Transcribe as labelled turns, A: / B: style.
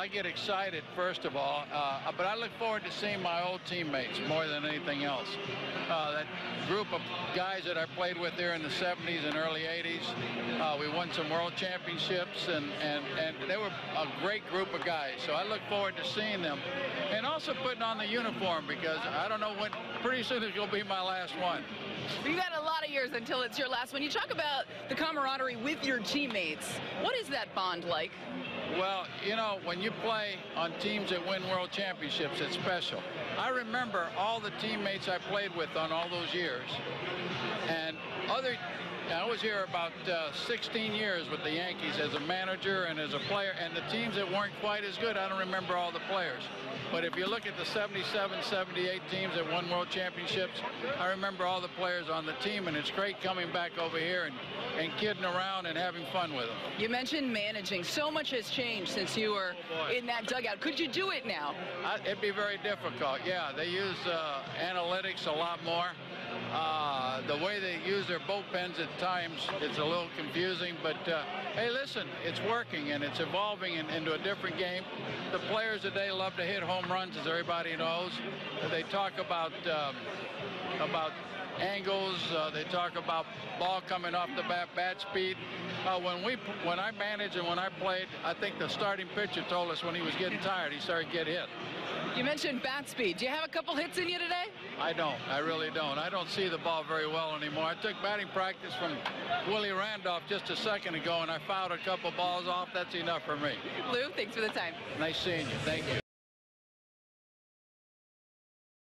A: I get excited, first of all, uh, but I look forward to seeing my old teammates more than anything else. Uh, that group of guys that I played with there in the 70s and early 80s, uh, we won some world championships, and, and, and they were a great group of guys. So I look forward to seeing them. And also putting on the uniform because I don't know when, pretty soon it's going to be my last one.
B: You've got a lot of years until it's your last one. You talk about the camaraderie with your teammates. What is that bond like?
A: Well, you know, when you play on teams that win world championships, it's special. I remember all the teammates I played with on all those years. Other I was here about uh, 16 years with the Yankees as a manager and as a player, and the teams that weren't quite as good, I don't remember all the players. But if you look at the 77, 78 teams that won world championships, I remember all the players on the team, and it's great coming back over here and, and kidding around and having fun with them.
B: You mentioned managing. So much has changed since you were
A: Oh,
B: in that dugout. Could you do it now?
A: I, it'd be very difficult. Yeah, they use uh, analytics a lot more. Uh, the way they use their bullpens at times, it's a little confusing. But uh, hey, listen, it's working and it's evolving in, into a different game. The players today love to hit home runs, as everybody knows. They talk about um, about angles. Uh, they talk about ball coming off the bat, bat speed. Uh, when we, when I managed and when I played, I think the starting pitcher told us when he was getting tired, he started to get hit.
B: You mentioned bat speed. Do you have a couple hits in you today?
A: I don't. I really don't. I don't see the ball very well anymore. I took batting practice from Willie Randolph just a second ago, and I fouled a couple balls off. That's enough for me.
B: Lou, thanks for the time.
A: Nice seeing you. Thank you.